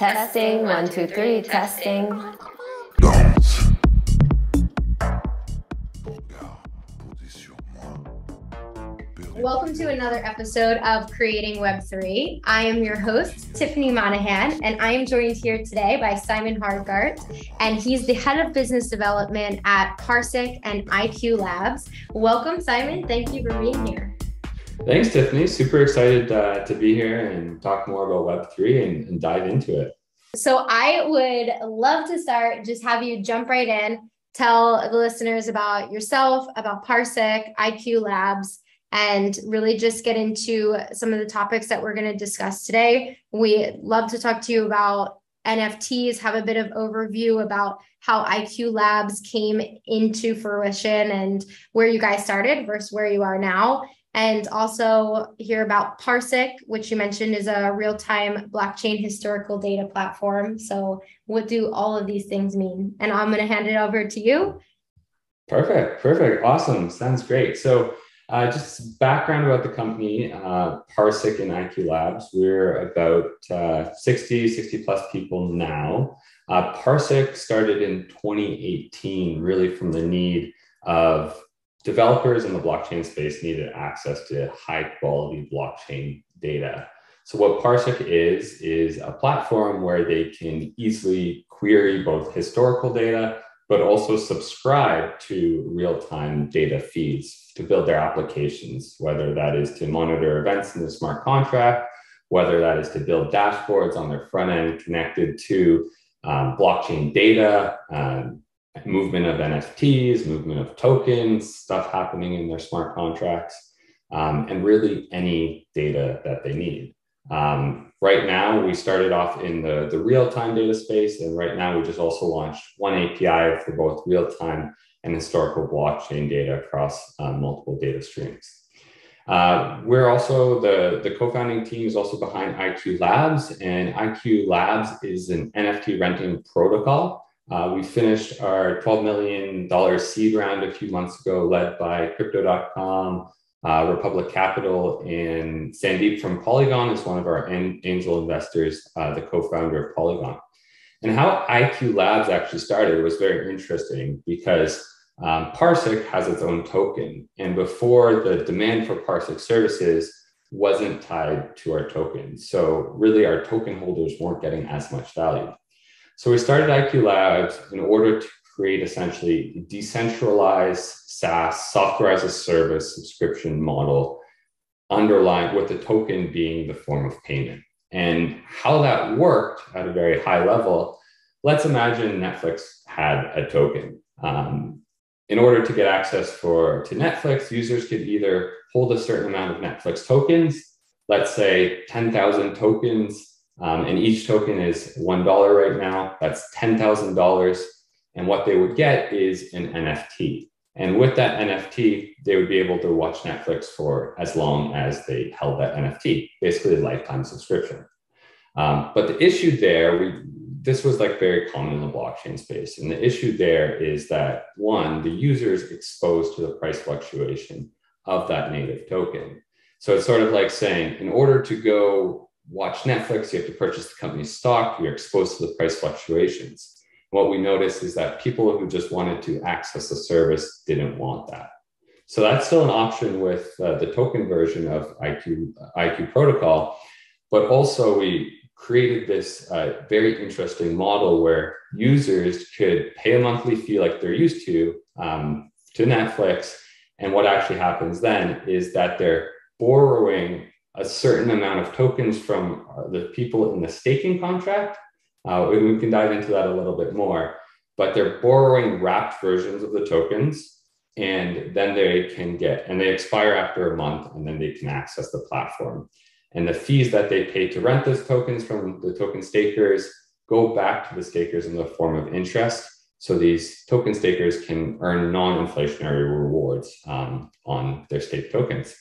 Testing, one, two, three, testing. Welcome to another episode of Creating Web3. I am your host, Tiffany Monahan, and I am joined here today by Simon Harmgardt, and he's the head of business development at PARSIQ and IQ Labs. Welcome, Simon. Thank you for being here. Thanks, Tiffany. Super excited uh, to be here and talk more about Web3 and, and dive into it. So, I would love to start, just have you jump right in, tell the listeners about yourself, about PARSIQ, IQ Labs, and really just get into some of the topics that we're going to discuss today. We love to talk to you about NFTs, have a bit of overview about how IQ Labs came into fruition and where you guys started versus where you are now. And also hear about PARSIQ, which you mentioned is a real time blockchain historical data platform. So, what do all of these things mean? And I'm going to hand it over to you. Perfect. Perfect. Awesome. Sounds great. So, uh, just background about the company, uh, PARSIQ and IQ Labs. We're about uh, 60, 60 plus people now. Uh, PARSIQ started in 2018, really from the need of developers in the blockchain space needed access to high quality blockchain data. So what PARSIQ is, is a platform where they can easily query both historical data but also subscribe to real-time data feeds to build their applications, whether that is to monitor events in the smart contract, whether that is to build dashboards on their front end connected to um, blockchain data, um, movement of NFTs, movement of tokens, stuff happening in their smart contracts, um, and really any data that they need. Um, right now, we started off in the, the real-time data space, and right now we just also launched one API for both real-time and historical blockchain data across uh, multiple data streams. Uh, we're also the, the co-founding team is also behind IQ Labs, and IQ Labs is an NFT renting protocol. Uh, we finished our $12 million seed round a few months ago, led by Crypto.com, uh, Republic Capital, and Sandeep from Polygon is one of our angel investors, uh, the co-founder of Polygon. And how IQ Labs actually started was very interesting because um, PARSIQ has its own token, and before the demand for PARSIQ services wasn't tied to our token. so really our token holders weren't getting as much value. So we started IQ Labs in order to create essentially a decentralized SaaS, software as a service subscription model, underlying with the token being the form of payment. And how that worked at a very high level, let's imagine Netflix had a token. Um, in order to get access for to Netflix, users could either hold a certain amount of Netflix tokens, let's say 10,000 tokens, um, and each token is $1 right now. That's $10,000 and what they would get is an NFT. And with that NFT, they would be able to watch Netflix for as long as they held that NFT, basically a lifetime subscription. Um, but the issue there, we, this was like very common in the blockchain space. And the issue there is that one, the user is exposed to the price fluctuation of that native token. So it's sort of like saying, in order to go watch Netflix, you have to purchase the company's stock, you're exposed to the price fluctuations what we noticed is that people who just wanted to access the service didn't want that. So that's still an option with uh, the token version of IQ, IQ protocol. But also, we created this uh, very interesting model where users could pay a monthly fee like they're used to um, to Netflix. And what actually happens then is that they're borrowing a certain amount of tokens from uh, the people in the staking contract uh, we can dive into that a little bit more, but they're borrowing wrapped versions of the tokens and then they can get, and they expire after a month and then they can access the platform. And the fees that they pay to rent those tokens from the token stakers go back to the stakers in the form of interest. So these token stakers can earn non-inflationary rewards um, on their stake tokens.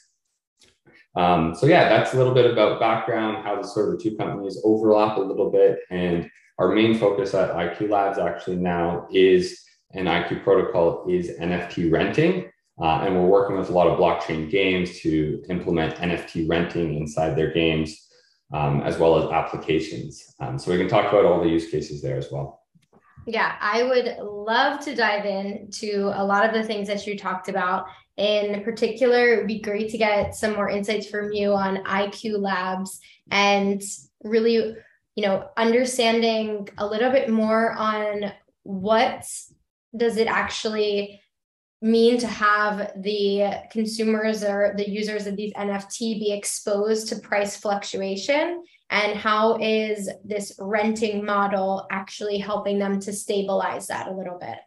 Um, so yeah, that's a little bit about background, how the sort of the two companies overlap a little bit. And our main focus at IQ Labs actually now is an IQ protocol is NFT renting. Uh, and we're working with a lot of blockchain games to implement NFT renting inside their games. um, as well as applications. Um, so we can talk about all the use cases there as well. Yeah, I would love to dive into a lot of the things that you talked about. In particular, it would be great to get some more insights from you on IQ Labs and really, you know, understanding a little bit more on what does it actually mean to have the consumers or the users of these NFT be exposed to price fluctuation? And how is this renting model actually helping them to stabilize that a little bit?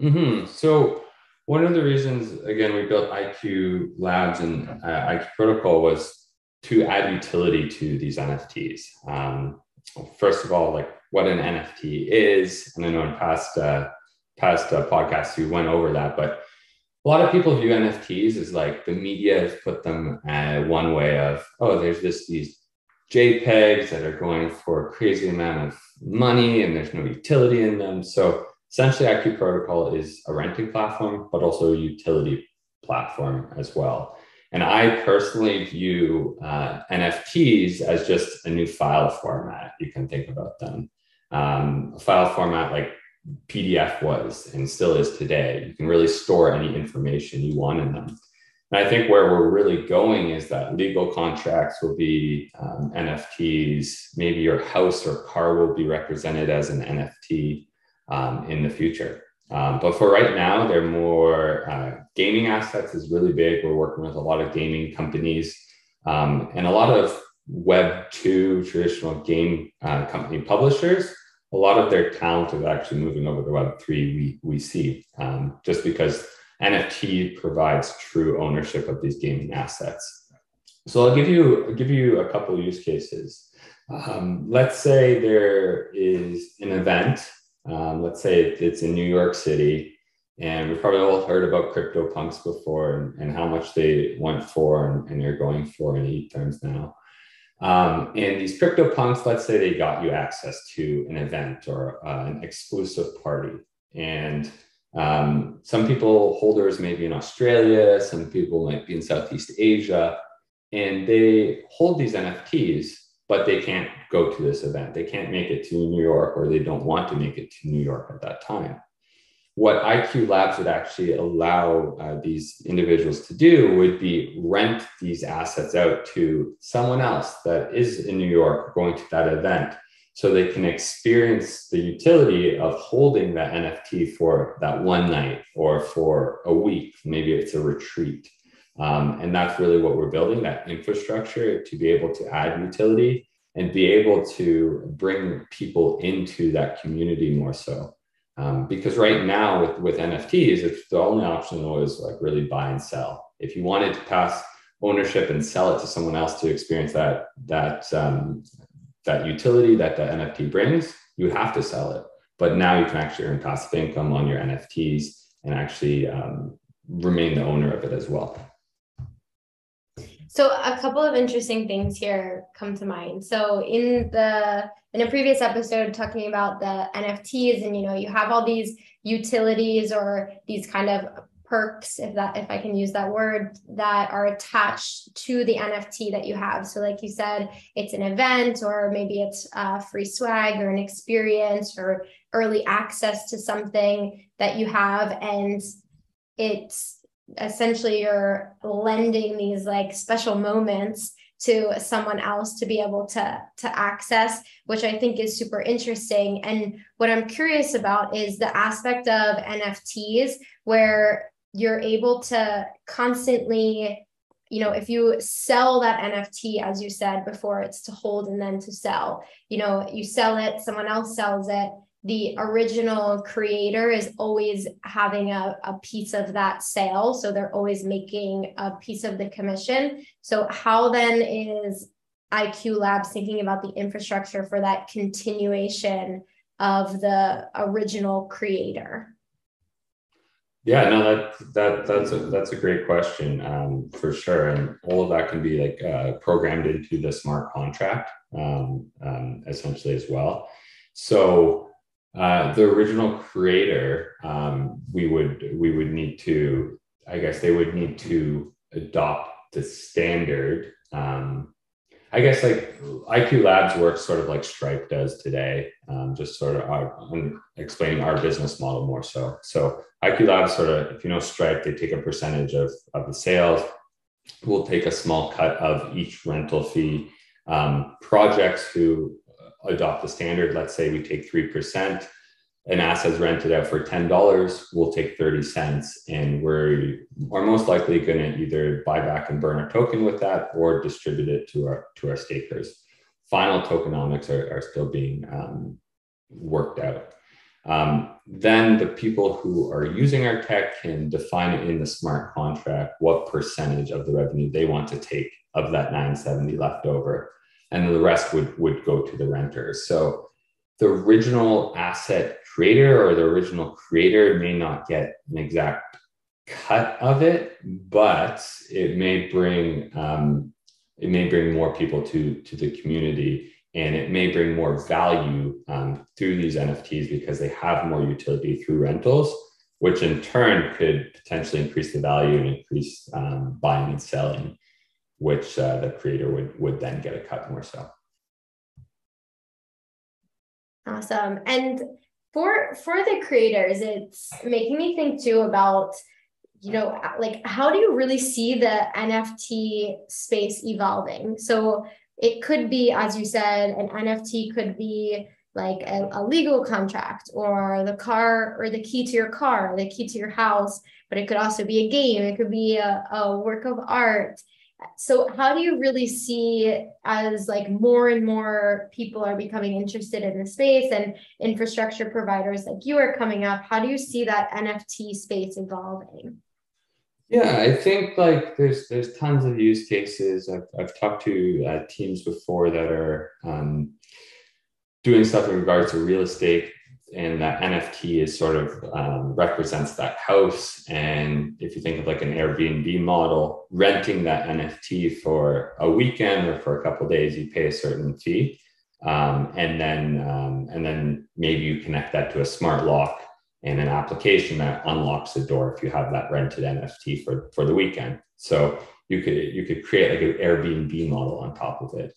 Mm-hmm. So, one of the reasons, again, we built IQ Labs and uh, IQ Protocol was to add utility to these NFTs. Um, first of all, like what an NFT is, and I know in past uh, past uh, podcasts we went over that, but a lot of people view NFTs as like the media has put them uh, one way of oh, there's this these JPEGs that are going for a crazy amount of money and there's no utility in them. So essentially, IQ Protocol is a renting platform, but also a utility platform as well. And I personally view uh, NFTs as just a new file format. You can think about them. Um, a file format like PDF was and still is today. You can really store any information you want in them. And I think where we're really going is that legal contracts will be um, NFTs. Maybe your house or car will be represented as an NFT um, in the future. Um, but for right now, they're more uh, gaming assets is really big. We're working with a lot of gaming companies um, and a lot of Web two traditional game uh, company publishers a lot of their talent is actually moving over to Web3, we, we see, um, just because NFT provides true ownership of these gaming assets. So I'll give you, I'll give you a couple use cases. Um, let's say there is an event, um, let's say it's in New York City, and we've probably all heard about CryptoPunks before and, and how much they went for and, and they're going for in ETH terms now. Um, and these crypto punks, let's say they got you access to an event or uh, an exclusive party. And um, some people, holders may be in Australia, some people might be in Southeast Asia, and they hold these NFTs, but they can't go to this event. They can't make it to New York or they don't want to make it to New York at that time what IQ Labs would actually allow uh, these individuals to do would be rent these assets out to someone else that is in New York going to that event so they can experience the utility of holding that NFT for that one night or for a week. Maybe it's a retreat. Um, and that's really what we're building that infrastructure to be able to add utility and be able to bring people into that community more so. Um, because right now with, with NFTs, it's the only option was like really buy and sell. If you wanted to pass ownership and sell it to someone else to experience that that um, that utility that the NFT brings, you have to sell it. But now you can actually earn passive income on your NFTs and actually um, remain the owner of it as well. So a couple of interesting things here come to mind. So in the in a previous episode talking about the NFTs and you know you have all these utilities or these kind of perks if that if I can use that word that are attached to the NFT that you have. So like you said, it's an event or maybe it's free swag or an experience or early access to something that you have and it's essentially you're lending these like special moments to someone else to be able to to access which i think is super interesting and what i'm curious about is the aspect of nfts where you're able to constantly you know if you sell that nft as you said before it's to hold and then to sell you know you sell it someone else sells it the original creator is always having a, a piece of that sale. So they're always making a piece of the commission. So, how then is IQ Labs thinking about the infrastructure for that continuation of the original creator? Yeah, no, that that that's a that's a great question um, for sure, and all of that can be like uh, programmed into the smart contract um, um, essentially as well. So uh, the original creator, um, we would we would need to, I guess they would need to adopt the standard. I guess like IQ Labs works sort of like Stripe does today, um, just sort of our, explaining our business model more so. So IQ Labs sort of, if you know Stripe, they take a percentage of, of the sales. We'll take a small cut of each rental fee. Um, projects who adopt the standard, let's say we take 3%, an asset's rented out for $10, we'll take 30 cents and we are are most likely going to either buy back and burn a token with that or distribute it to our, to our stakers. Final tokenomics are, are still being um, worked out. Um, then the people who are using our tech can define in the smart contract what percentage of the revenue they want to take of that 970 left over. And the rest would, would go to the renters. So the original asset creator or the original creator may not get an exact cut of it, but it may bring um, it may bring more people to to the community, and it may bring more value um, through these NFTs because they have more utility through rentals, which in turn could potentially increase the value and increase um, buying and selling, which uh, the creator would would then get a cut more so. Awesome. And for for the creators, it's making me think too about you know like how do you really see the NFT space evolving? So it could be as you said an NFT could be like a, a, legal contract or the car or the key to your car, the key to your house, but it could also be a game, it could be a, a work of art so how do you really see as like more and more people are becoming interested in the space and infrastructure providers like you are coming up how do you see that nft space evolving? Yeah i think like there's there's tons of use cases. I've, I've talked to uh, teams before that are um, doing stuff in regards to real estate and that NFT is sort of um, represents that house. And if you think of like an Airbnb model, renting that NFT for a weekend or for a couple days, you pay a certain fee, um, and then um, and then maybe you connect that to a smart lock and an application that unlocks the door if you have that rented NFT for for the weekend. So you could you could create like an Airbnb model on top of it.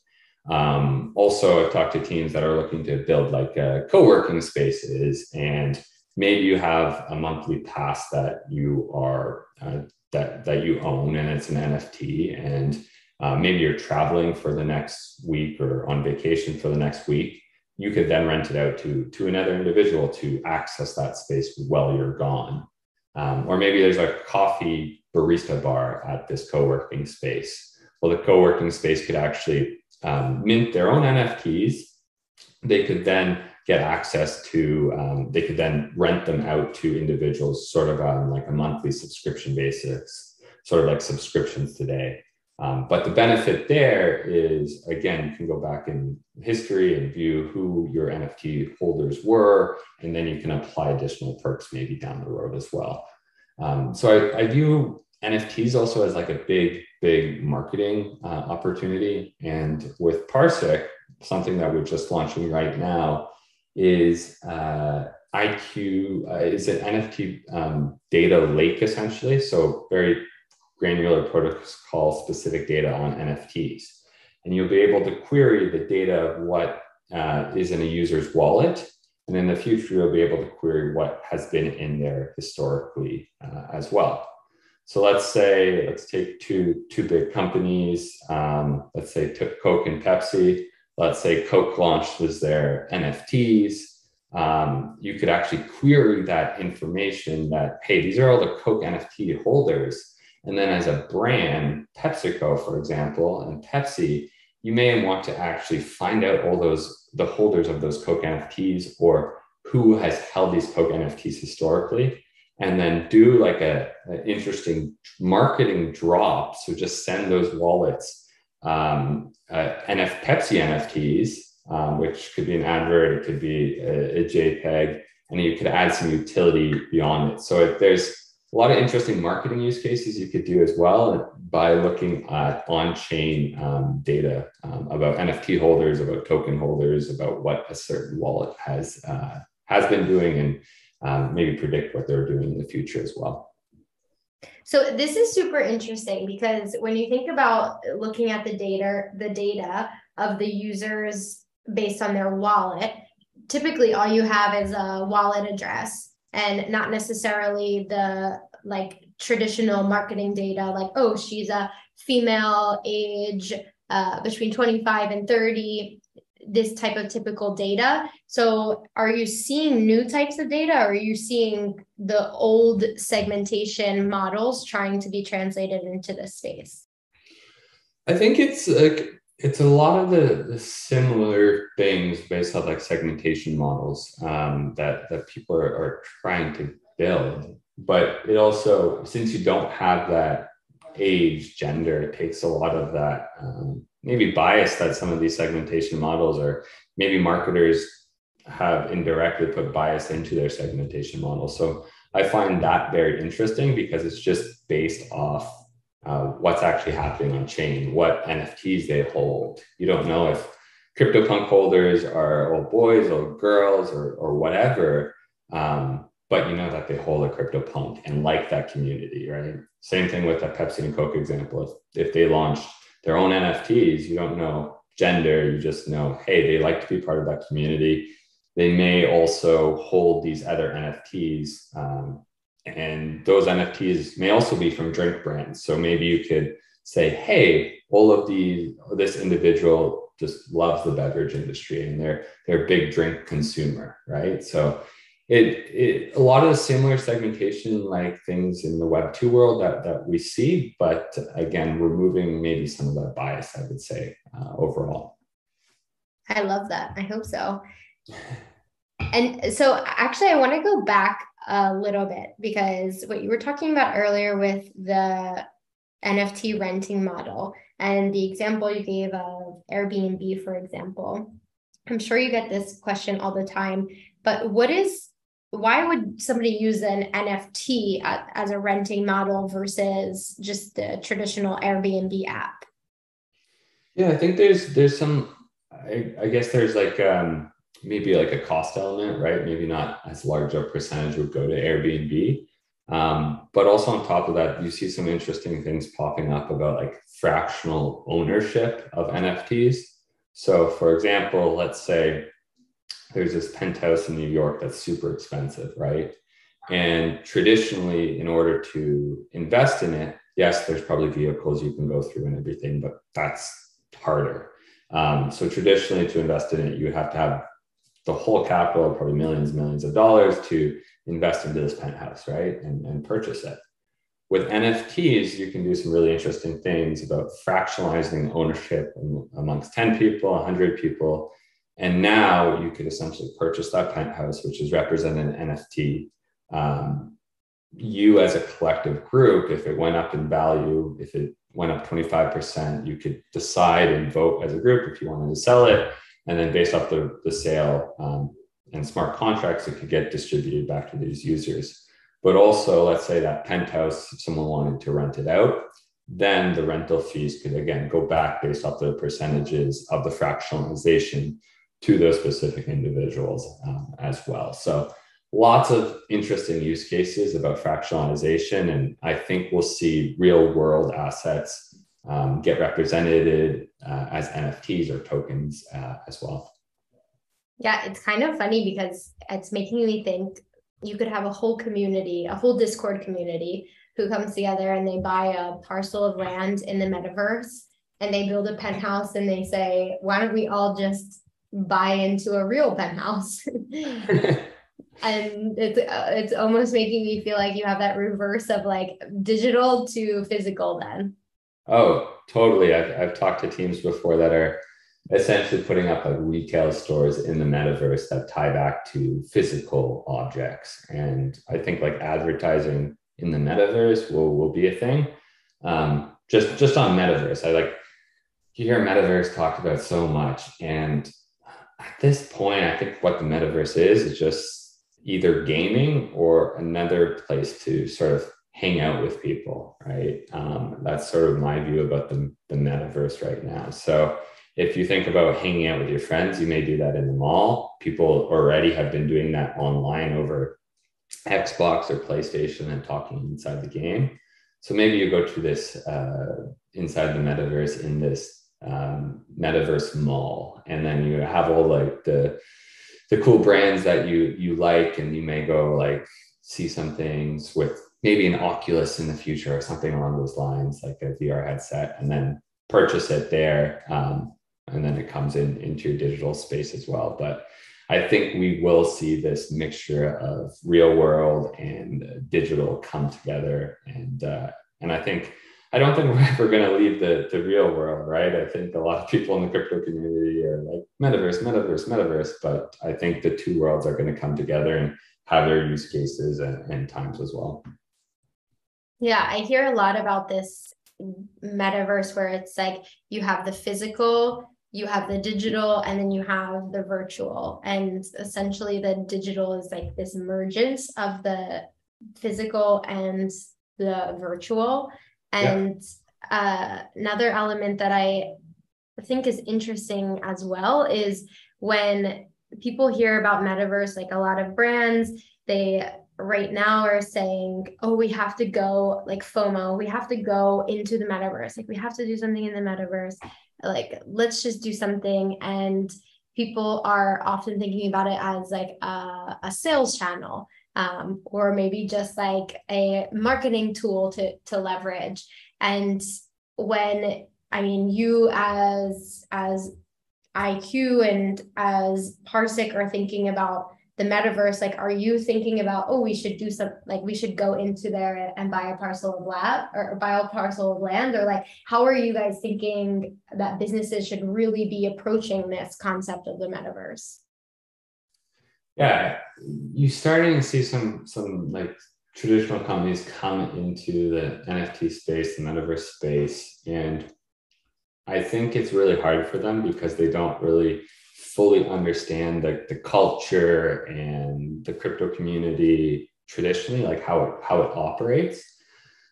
Um, also, I've talked to teams that are looking to build like uh, co-working spaces, and maybe you have a monthly pass that you are uh, that that you own, and it's an NFT, and uh, maybe you're traveling for the next week or on vacation for the next week. You could then rent it out to to another individual to access that space while you're gone, um, or maybe there's a coffee barista bar at this co-working space. Well, the co-working space could actually um, mint their own NFTs, they could then get access to, um, they could then rent them out to individuals sort of on like a monthly subscription basis, sort of like subscriptions today. Um, but the benefit there is, again, you can go back in history and view who your NFT holders were, and then you can apply additional perks maybe down the road as well. Um, so I, I, view NFTs also has like a big, big marketing uh, opportunity. And with PARSIQ, something that we're just launching right now is uh, IQ, uh, is an NFT um, data lake essentially. So very granular protocol specific data on NFTs. And you'll be able to query the data of what uh, is in a user's wallet. And in the future, you'll be able to query what has been in there historically uh, as well. So let's say, let's take two, two big companies. Um, let's say Coke and Pepsi. Let's say Coke launches their NFTs. Um, you could actually query that information that, hey, these are all the Coke NFT holders. And then as a brand, PepsiCo, for example, and Pepsi, you may want to actually find out all those, the holders of those Coke NFTs or who has held these Coke NFTs historically and then do like a, an interesting marketing drop. So just send those wallets, um, uh, NF Pepsi NFTs, um, which could be an advert, it could be a, a, JPEG, and you could add some utility beyond it. So if there's a lot of interesting marketing use cases you could do as well by looking at on-chain um, data um, about NFT holders, about token holders, about what a certain wallet has uh, has been doing and um, maybe predict what they're doing in the future as well. So this is super interesting because when you think about looking at the data, the data of the users based on their wallet, typically all you have is a wallet address and not necessarily the like traditional marketing data like oh she's a female age uh, between 25 and 30 this type of typical data. So, are you seeing new types of data, or are you seeing the old segmentation models trying to be translated into this space? I think it's like it's a lot of the, the similar things based on like segmentation models um, that that people are, are trying to build. But it also, since you don't have that age, gender, it takes a lot of that um, maybe bias that some of these segmentation models or maybe marketers have indirectly put bias into their segmentation model. So I find that very interesting because it's just based off uh, what's actually happening on chain, what NFTs they hold. You don't know if CryptoPunk holders are old boys or girls or, or whatever, um, but you know that they hold a CryptoPunk and like that community, right? Same thing with that Pepsi and Coke example. If, if they launched their own NFTs, you don't know gender, you just know, hey, they like to be part of that community. They may also hold these other NFTs. Um, and those NFTs may also be from drink brands. So maybe you could say, hey, all of these, this individual just loves the beverage industry and they're they're a big drink consumer, right? So it, it a lot of the similar segmentation like things in the web 2 world that, that we see but again removing maybe some of that bias i would say uh, overall. I love that. I hope so. And so actually i want to go back a little bit because what you were talking about earlier with the nft renting model and the example you gave of airbnb for example i'm sure you get this question all the time but what is why would somebody use an NFT as a renting model versus just the traditional Airbnb app? Yeah, I think there's there's some I, I guess there's like um, maybe like a cost element, right? Maybe not as large a percentage would go to Airbnb. Um, but also on top of that, you see some interesting things popping up about like fractional ownership of NFTs. So, for example, let's say there's this penthouse in New York that's super expensive, right? And traditionally, in order to invest in it, yes, there's probably vehicles you can go through and everything, but that's harder. Um, so traditionally, to invest in it, you have to have the whole capital, probably millions, millions of dollars to invest into this penthouse, right? And, and purchase it. With NFTs, you can do some really interesting things about fractionalizing ownership amongst 10 people, 100 people, and now you could essentially purchase that penthouse, which is represented in NFT. Um, you as a collective group, if it went up in value, if it went up 25%, you could decide and vote as a group if you wanted to sell it. And then based off the, the sale um, and smart contracts, it could get distributed back to these users. But also, let's say that penthouse, if someone wanted to rent it out, then the rental fees could again go back based off the percentages of the fractionalization to those specific individuals um, as well. So lots of interesting use cases about fractionalization. And I think we'll see real world assets um, get represented uh, as NFTs or tokens uh, as well. Yeah, it's kind of funny because it's making me think you could have a whole community, a whole Discord community who comes together and they buy a parcel of land in the metaverse and they build a penthouse and they say, why don't we all just buy into a real penthouse. and it's uh, it's almost making me feel like you have that reverse of like digital to physical then. Oh, totally. I've, I've talked to teams before that are essentially putting up like retail stores in the metaverse that tie back to physical objects. And I think like advertising in the metaverse will, will be a thing. Um, just just on metaverse, I like you hear metaverse talked about so much, and at this point, I think what the metaverse is is just either gaming or another place to sort of hang out with people, right? Um, that's sort of my view about the, the metaverse right now. So if you think about hanging out with your friends, you may do that in the mall. People already have been doing that online over Xbox or PlayStation and talking inside the game. so maybe you go to this uh, inside the metaverse in this um, metaverse mall, and then you have all like the the cool brands that you you like, and you may go like see some things with maybe an Oculus in the future or something along those lines, like a VR headset, and then purchase it there. Um, and then it comes in into your digital space as well. But I think we will see this mixture of real world and digital come together. And uh, and I think I don't think we're ever going to leave the, the real world, right? I think a lot of people in the crypto community are like metaverse, metaverse, metaverse. But I think the two worlds are going to come together and have their use cases and, and times as well. Yeah, I hear a lot about this metaverse where it's like you have the physical you have the digital and then you have the virtual and essentially the digital is like this emergence of the physical and the virtual and yeah. uh, another element that i think is interesting as well is when people hear about metaverse like a lot of brands they right now are saying oh we have to go like fomo we have to go into the metaverse. Like we have to do something in the metaverse. Like let's just do something. And people are often thinking about it as like a, a sales channel um, or maybe just like a marketing tool to to leverage. And when i mean you as as iq and as parsiq are thinking about the metaverse like are you thinking about oh we should do some like we should go into there and buy a parcel of lab or buy a parcel of land? Or like how are you guys thinking that businesses should really be approaching this concept of the metaverse yeah you starting to see some some like traditional companies come into the nft space the metaverse space and i think it's really hard for them because they don't really fully understand the, the culture and the crypto community traditionally, like how it, how it operates.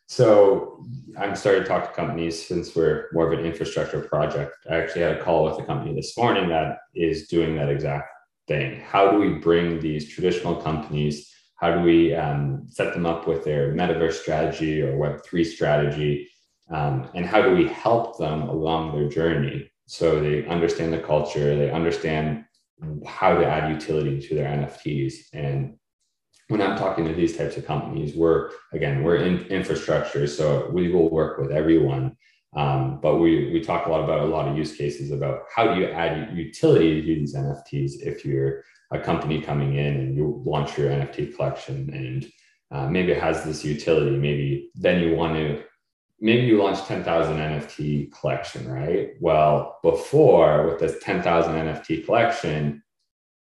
So I'm starting to talk to companies since we're more of an infrastructure project. I actually had a call with a company this morning that is doing that exact thing. How do we bring these traditional companies? How do we um, set them up with their metaverse strategy or Web3 strategy? Um, and how do we help them along their journey so they understand the culture, they understand how to add utility to their NFTs. And when I'm talking to these types of companies, we're again, we're in infrastructure, so we will work with everyone. Um, but we we talk a lot about a lot of use cases about how do you add utility to these NFTs if you're a company coming in and you launch your NFT collection and uh, maybe it has this utility. Maybe then you want to maybe you launched 10,000 NFT collection, right? Well, before with this 10,000 NFT collection,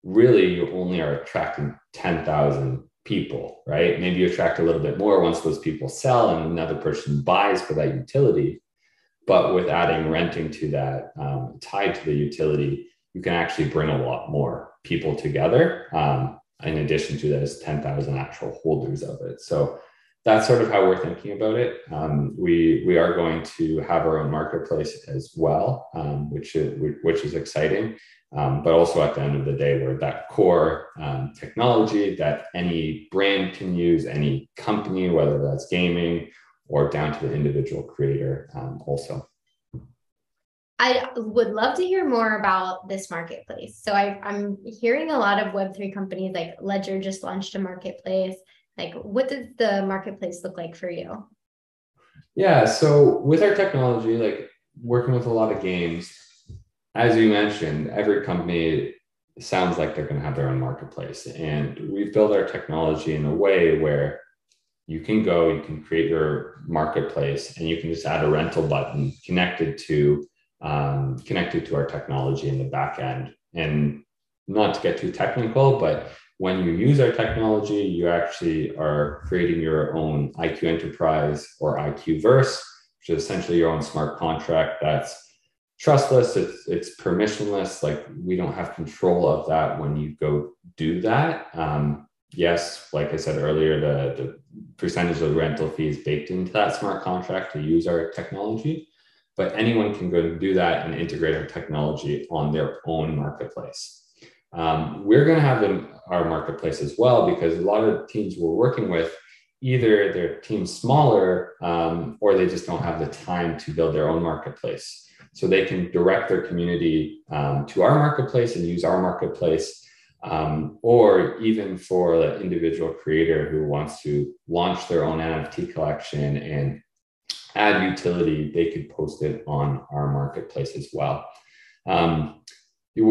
really you only are attracting 10,000 people, right? Maybe you attract a little bit more once those people sell and another person buys for that utility. But with adding renting to that, um, tied to the utility, you can actually bring a lot more people together. Um, in addition to those 10,000 actual holders of it. So that's sort of how we're thinking about it. Um, we we are going to have our own marketplace as well, um, which is which is exciting. Um, but also at the end of the day, we're that core um, technology that any brand can use, any company, whether that's gaming or down to the individual creator, um, also. I would love to hear more about this marketplace. So I, I'm hearing a lot of Web3 companies like Ledger just launched a marketplace. Like, what does the marketplace look like for you? Yeah, so with our technology, like working with a lot of games, as you mentioned, every company sounds like they're going to have their own marketplace. And we've built our technology in a way where you can go, you can create your marketplace, and you can just add a rental button connected to um, connected to our technology in the back end. And not to get too technical, but when you use our technology, you actually are creating your own IQ Enterprise or IQ Verse, which is essentially your own smart contract that's trustless, it's, it's permissionless. Like we don't have control of that when you go do that. Um, yes, like I said earlier, the, the percentage of rental fees baked into that smart contract to use our technology. But anyone can go and do that and integrate our technology on their own marketplace. Um, we're going to have them, our marketplace as well because a lot of the teams we're working with either their team's smaller um, or they just don't have the time to build their own marketplace. So they can direct their community um, to our marketplace and use our marketplace. Um, or even for the individual creator who wants to launch their own NFT collection and add utility, they could post it on our marketplace as well. Um,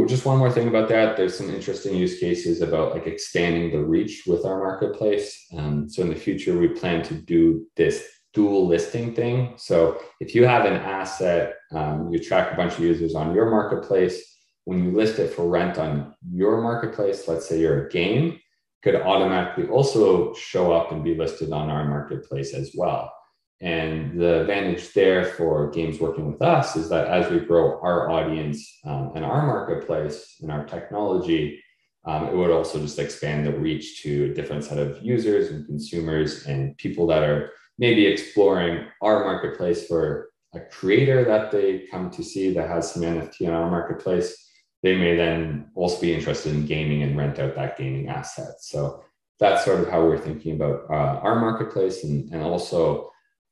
just one more thing about that. There's some interesting use cases about like expanding the reach with our marketplace. Um, so in the future, we plan to do this dual listing thing. So if you have an asset, um, you track a bunch of users on your marketplace. When you list it for rent on your marketplace, let's say you're a game, could automatically also show up and be listed on our marketplace as well. And the advantage there for games working with us is that as we grow our audience um, and our marketplace and our technology, um, it would also just expand the reach to a different set of users and consumers and people that are maybe exploring our marketplace for a creator that they come to see that has some NFT on our marketplace. They may then also be interested in gaming and rent out that gaming asset. So that's sort of how we're thinking about uh, our marketplace and, and also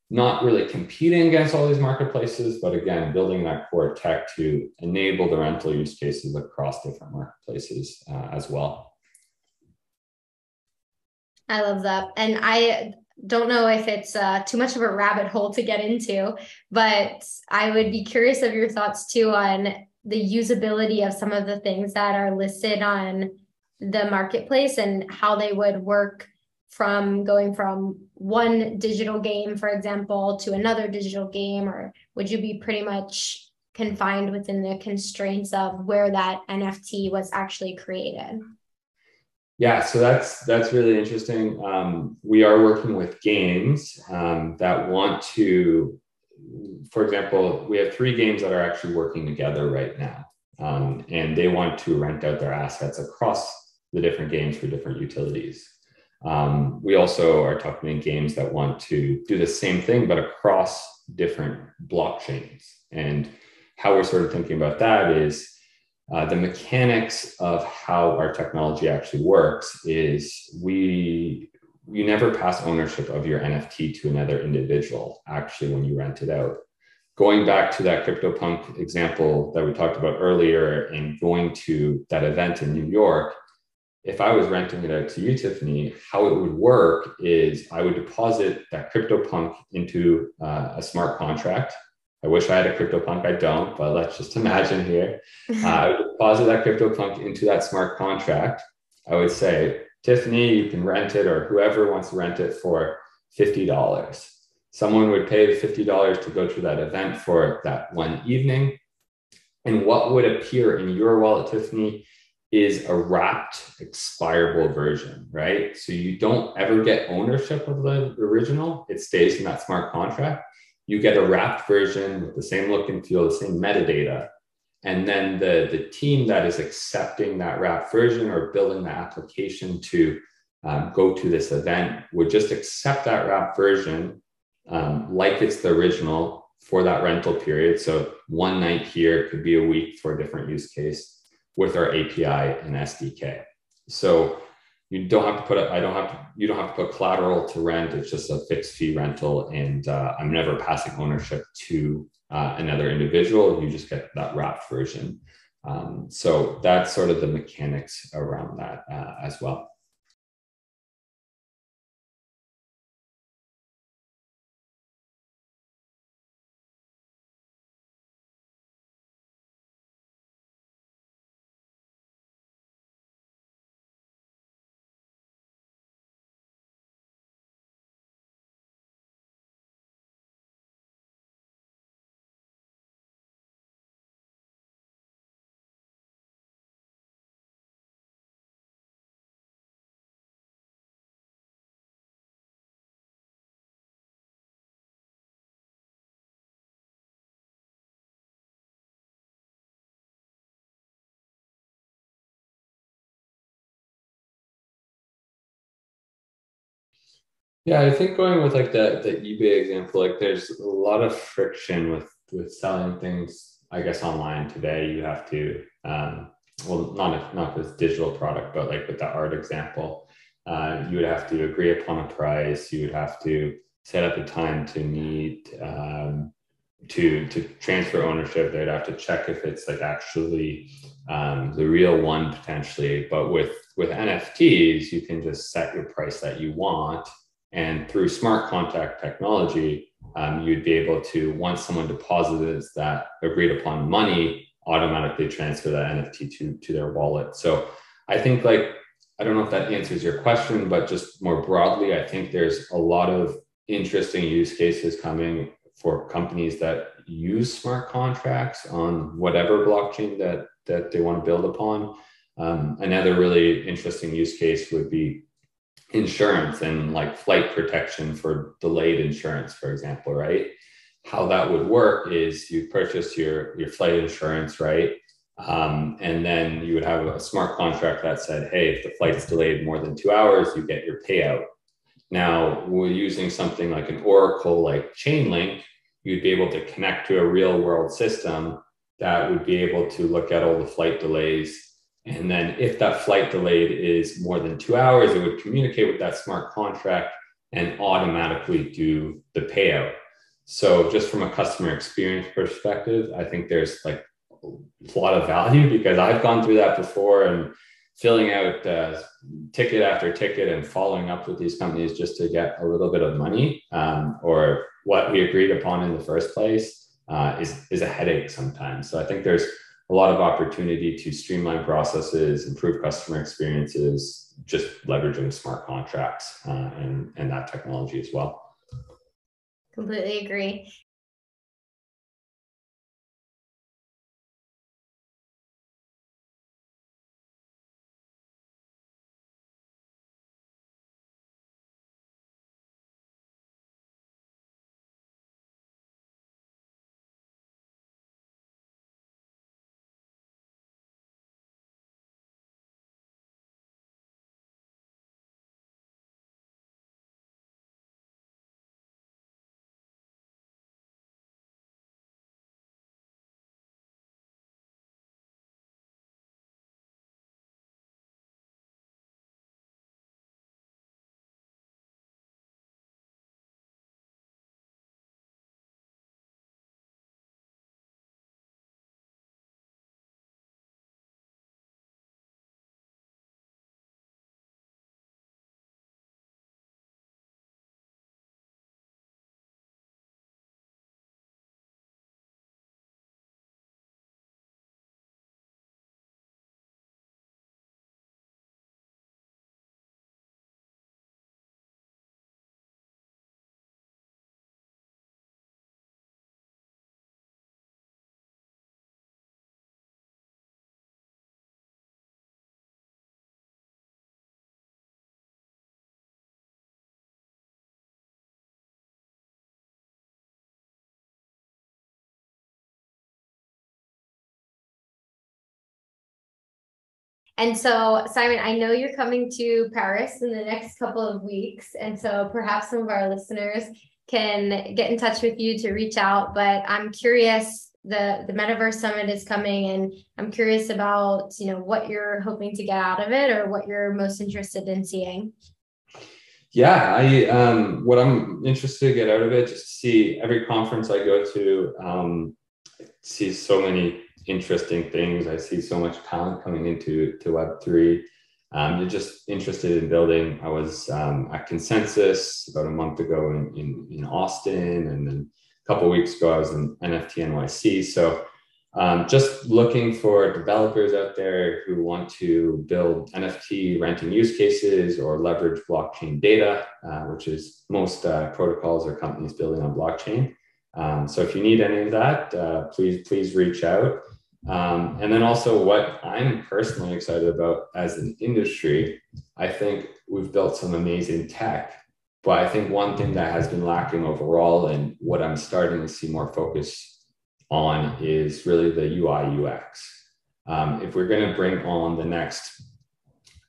not really competing against all these marketplaces, but again, building that core tech to enable the rental use cases across different marketplaces uh, as well. I love that. And I don't know if it's uh, too much of a rabbit hole to get into, but I would be curious of your thoughts too on the usability of some of the things that are listed on the marketplace and how they would work from going from one digital game, for example, to another digital game, or would you be pretty much confined within the constraints of where that NFT was actually created? Yeah, so that's that's really interesting. Um, we are working with games um, that want to, for example, we have three games that are actually working together right now, um, and they want to rent out their assets across the different games for different utilities. Um, we also are talking to games that want to do the same thing, but across different blockchains. And how we're sort of thinking about that is uh, the mechanics of how our technology actually works is we you never pass ownership of your NFT to another individual actually when you rent it out. Going back to that CryptoPunk example that we talked about earlier and going to that event in New York, if I was renting it out to you, Tiffany, how it would work is I would deposit that CryptoPunk into uh, a smart contract. I wish I had a CryptoPunk. I don't, but let's just imagine here. Uh, I would deposit that CryptoPunk into that smart contract. I would say, Tiffany, you can rent it, or whoever wants to rent it for $50. Someone would pay $50 to go to that event for that one evening. And what would appear in your wallet, Tiffany, is a wrapped expirable version, right? So you don't ever get ownership of the original. It stays in that smart contract. You get a wrapped version with the same look and feel, the same metadata. And then the, the team that is accepting that wrapped version or building the application to um, go to this event would just accept that wrapped version um, like it's the original for that rental period. So one night here could be a week for a different use case with our API and SDK. So you don't have to put, I don't have to, you don't have to put collateral to rent. It's just a fixed fee rental. And uh, I'm never passing ownership to uh, another individual. You just get that wrapped version. Um, so that's sort of the mechanics around that uh, as well. Yeah, I think going with like the the eBay example, like there's a lot of friction with with selling things. I guess online today, you have to um, well, not if, not with digital product, but like with the art example, uh, you would have to agree upon a price. You would have to set up a time to meet, um, to to transfer ownership. They'd have to check if it's like actually um, the real one potentially. But with with NFTs, you can just set your price that you want, and through smart contract technology, um, you'd be able to once someone deposits that agreed upon money, automatically transfer that NFT to to their wallet. So I think like I don't know if that answers your question, but just more broadly, I think there's a lot of interesting use cases coming for companies that use smart contracts on whatever blockchain that that they want to build upon. Um, another really interesting use case would be insurance and like flight protection for delayed insurance, for example, right? How that would work is you purchase your your flight insurance, right? Um, and then you would have a smart contract that said, hey, if the flight's delayed more than two hours, you get your payout. Now, we're using something like an Oracle like Chainlink, you'd be able to connect to a real world system that would be able to look at all the flight delays. And then if that flight delayed is more than two hours, it would communicate with that smart contract and automatically do the payout. So just from a customer experience perspective, I think there's like a lot of value because I've gone through that before and filling out uh, ticket after ticket and following up with these companies just to get a little bit of money um, or what we agreed upon in the first place uh, is, is a headache sometimes. So I think there's a lot of opportunity to streamline processes, improve customer experiences, just leveraging smart contracts uh, and, and that technology as well. Completely agree. And so, Simon, I know you're coming to Paris in the next couple of weeks. And so perhaps some of our listeners can get in touch with you to reach out. But I'm curious, the, the Metaverse Summit is coming, and I'm curious about, you know, what you're hoping to get out of it or what you're most interested in seeing. Yeah, I um, what I'm interested to get out of it, just to see every conference I go to, um, see so many interesting things. I see so much talent coming into to Web three. Um, you're just interested in building. I was um, at Consensus about a month ago in, in, in Austin, and then a couple weeks ago I was in NFT NYC. So um, just looking for developers out there who want to build NFT renting use cases or leverage blockchain data, uh, which is most uh, protocols or companies building on blockchain. Um, so if you need any of that, uh, please please reach out. Um, and then also what I'm personally excited about as an industry, I think we've built some amazing tech, but I think one thing that has been lacking overall and what I'm starting to see more focus on is really the UI UX. Um, if we're going to bring on the next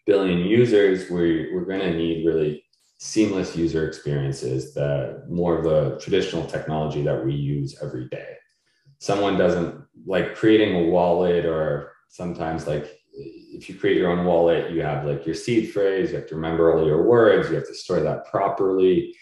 billion users, we, we're going to need really seamless user experiences, the more of the traditional technology that we use every day someone doesn't like creating a wallet or sometimes like if you create your own wallet, you have like your seed phrase, you have to remember all your words, you have to store that properly.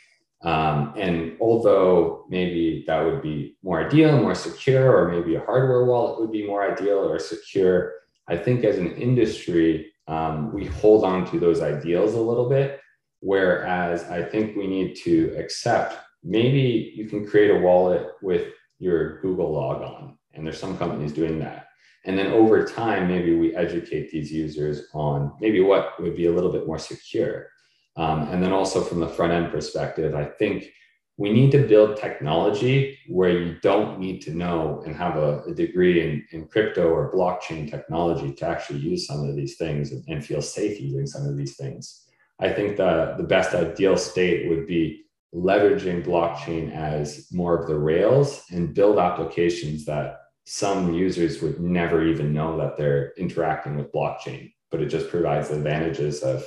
Um, and although maybe that would be more ideal, more secure, or maybe a hardware wallet would be more ideal or secure, I think as an industry, um, we hold on to those ideals a little bit. Whereas I think we need to accept maybe you can create a wallet with your Google logon, and there's some companies doing that. And then over time, maybe we educate these users on maybe what would be a little bit more secure. Um, and then also from the front end perspective, I think we need to build technology where you don't need to know and have a, a degree in, in crypto or blockchain technology to actually use some of these things and, and feel safe using some of these things. I think the, the best ideal state would be leveraging blockchain as more of the rails and build applications that some users would never even know that they're interacting with blockchain, but it just provides advantages of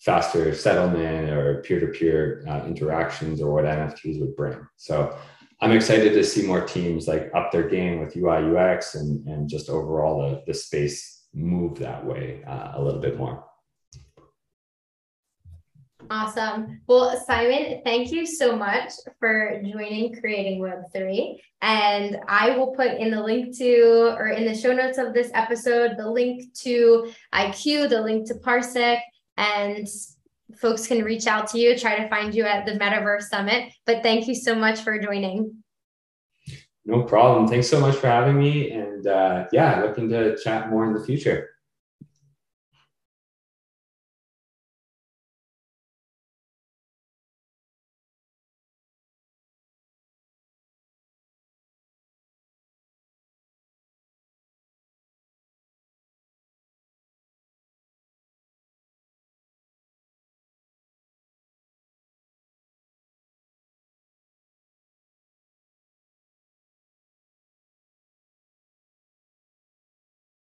faster settlement or peer-to-peer uh, interactions or what NFTs would bring. So I'm excited to see more teams like up their game with UI UX and, and just overall the, the space move that way uh, a little bit more. Awesome. Well, Simon, thank you so much for joining Creating Web3. And I will put in the link to, or in the show notes of this episode, the link to IQ, the link to PARSIQ, and folks can reach out to you, try to find you at the Metaverse Summit. But thank you so much for joining. No problem. Thanks so much for having me. And uh, yeah, looking to chat more in the future.